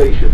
station.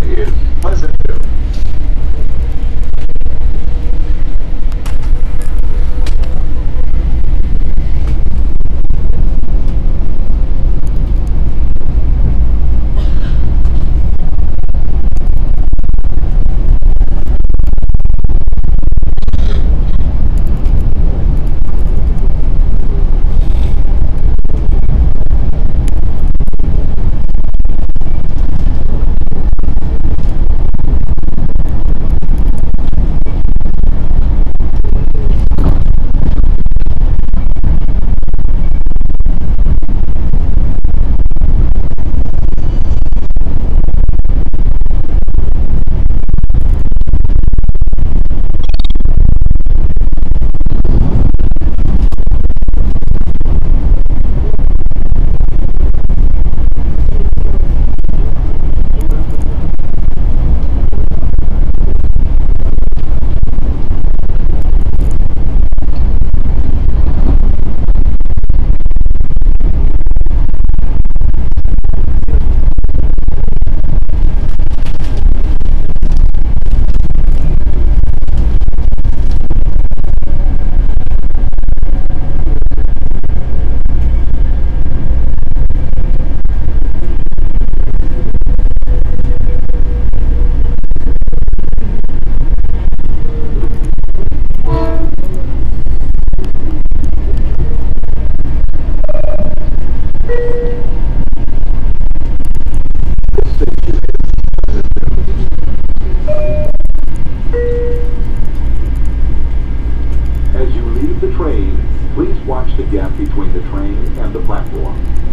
The gap between the train and the platform.